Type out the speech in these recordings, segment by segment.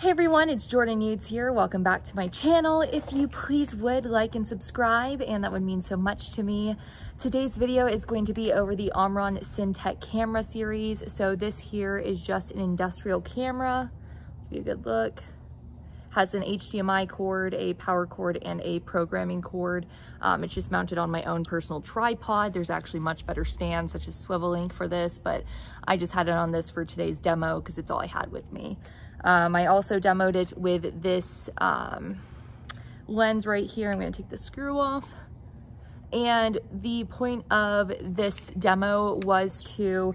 Hey everyone, it's Jordan Yates here. Welcome back to my channel. If you please would like and subscribe, and that would mean so much to me. Today's video is going to be over the Omron Sentech camera series. So this here is just an industrial camera. Be a good look. Has an HDMI cord, a power cord, and a programming cord. Um, it's just mounted on my own personal tripod. There's actually much better stands such as Swivel Link for this, but I just had it on this for today's demo because it's all I had with me. Um, I also demoed it with this um, lens right here. I'm gonna take the screw off. And the point of this demo was to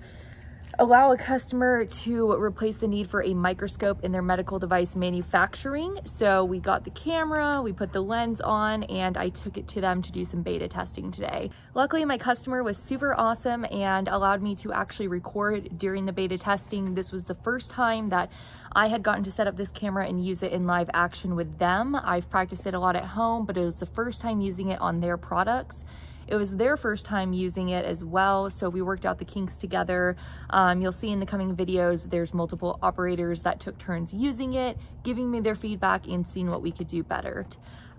allow a customer to replace the need for a microscope in their medical device manufacturing. So we got the camera, we put the lens on, and I took it to them to do some beta testing today. Luckily, my customer was super awesome and allowed me to actually record during the beta testing. This was the first time that I had gotten to set up this camera and use it in live action with them. I've practiced it a lot at home, but it was the first time using it on their products. It was their first time using it as well, so we worked out the kinks together. Um, you'll see in the coming videos, there's multiple operators that took turns using it, giving me their feedback and seeing what we could do better.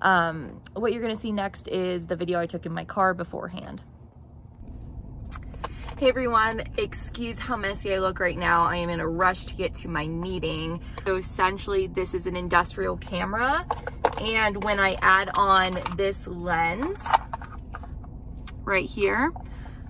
Um, what you're gonna see next is the video I took in my car beforehand. Hey everyone, excuse how messy I look right now. I am in a rush to get to my meeting. So essentially this is an industrial camera and when I add on this lens right here,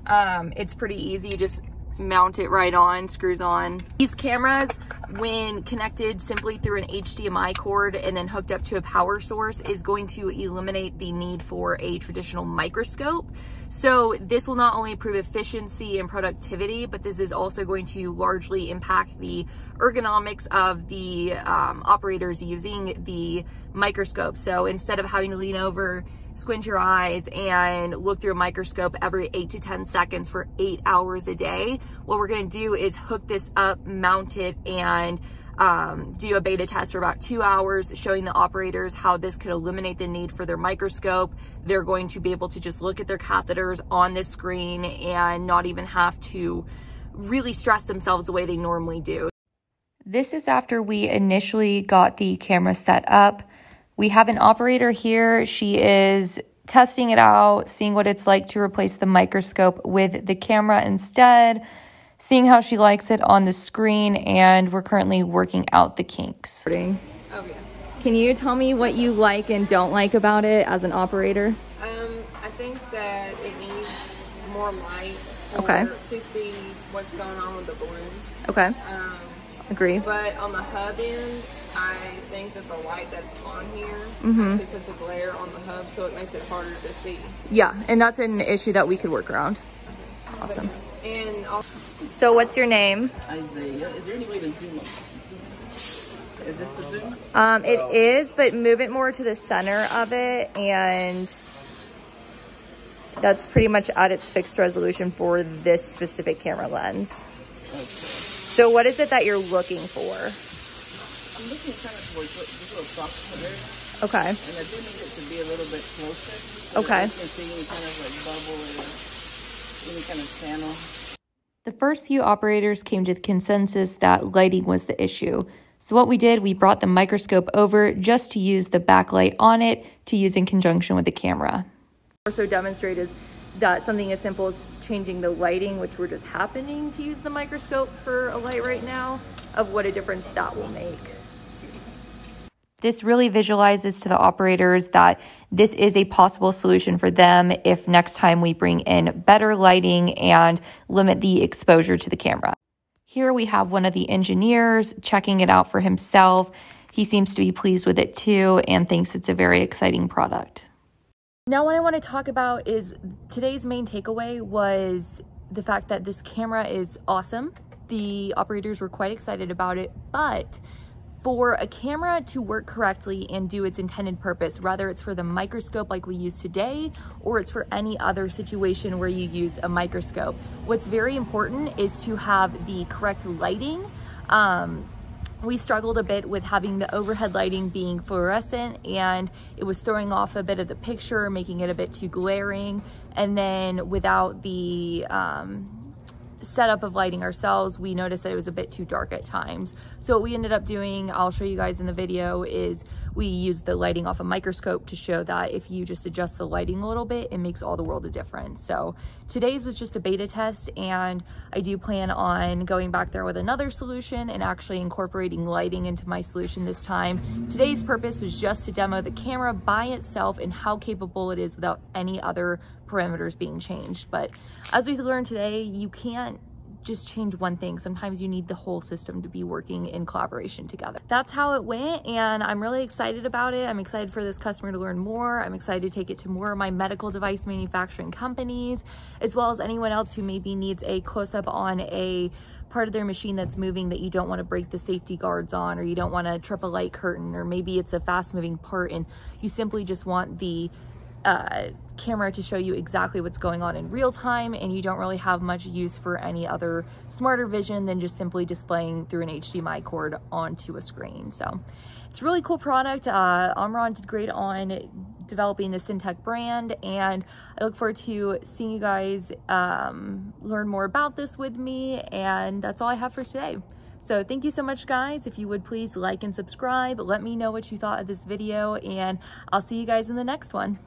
um, it's pretty easy. You just mount it right on, screws on. These cameras, when connected simply through an HDMI cord and then hooked up to a power source is going to eliminate the need for a traditional microscope. So this will not only improve efficiency and productivity, but this is also going to largely impact the ergonomics of the um, operators using the microscope. So instead of having to lean over, squint your eyes and look through a microscope every eight to 10 seconds for eight hours a day, what we're gonna do is hook this up, mount it, and um, do a beta test for about two hours, showing the operators how this could eliminate the need for their microscope. They're going to be able to just look at their catheters on this screen and not even have to really stress themselves the way they normally do. This is after we initially got the camera set up. We have an operator here. She is testing it out, seeing what it's like to replace the microscope with the camera instead seeing how she likes it on the screen, and we're currently working out the kinks. Oh, yeah. Can you tell me what you like and don't like about it as an operator? Um, I think that it needs more light okay. to see what's going on with the balloon. Okay. Um, Agree. But on the hub end, I think that the light that's on here mm -hmm. actually puts a glare on the hub, so it makes it harder to see. Yeah, and that's an issue that we could work around. Okay. Awesome. But, and also, so what's your name? Isaiah. Is there any way to zoom up? Is this the zoom? Um, it oh. is, but move it more to the center of it and that's pretty much at its fixed resolution for this specific camera lens. Okay. So what is it that you're looking for? I'm looking kind of towards this little soft Okay. And I do need it to be a little bit closer. So okay. you can see any kind of like bubble or any kind of channel. The first few operators came to the consensus that lighting was the issue. So what we did, we brought the microscope over just to use the backlight on it to use in conjunction with the camera. Also demonstrate is that something as simple as changing the lighting, which we're just happening to use the microscope for a light right now, of what a difference that will make. This really visualizes to the operators that this is a possible solution for them if next time we bring in better lighting and limit the exposure to the camera. Here we have one of the engineers checking it out for himself. He seems to be pleased with it too and thinks it's a very exciting product. Now what I want to talk about is today's main takeaway was the fact that this camera is awesome. The operators were quite excited about it, but for a camera to work correctly and do its intended purpose, whether it's for the microscope like we use today, or it's for any other situation where you use a microscope, what's very important is to have the correct lighting. Um, we struggled a bit with having the overhead lighting being fluorescent and it was throwing off a bit of the picture, making it a bit too glaring. And then without the um, setup of lighting ourselves, we noticed that it was a bit too dark at times. So what we ended up doing, I'll show you guys in the video, is we used the lighting off a microscope to show that if you just adjust the lighting a little bit, it makes all the world a difference. So today's was just a beta test and I do plan on going back there with another solution and actually incorporating lighting into my solution this time. Today's purpose was just to demo the camera by itself and how capable it is without any other parameters being changed. But as we learned today, you can't just change one thing. Sometimes you need the whole system to be working in collaboration together. That's how it went and I'm really excited about it. I'm excited for this customer to learn more. I'm excited to take it to more of my medical device manufacturing companies, as well as anyone else who maybe needs a close-up on a part of their machine that's moving that you don't want to break the safety guards on or you don't want to trip a light curtain or maybe it's a fast moving part and you simply just want the uh, camera to show you exactly what's going on in real time and you don't really have much use for any other smarter vision than just simply displaying through an HDMI cord onto a screen. So it's a really cool product. Uh, Omron did great on developing the Sentech brand and I look forward to seeing you guys um, learn more about this with me and that's all I have for today. So thank you so much guys. If you would please like and subscribe, let me know what you thought of this video and I'll see you guys in the next one.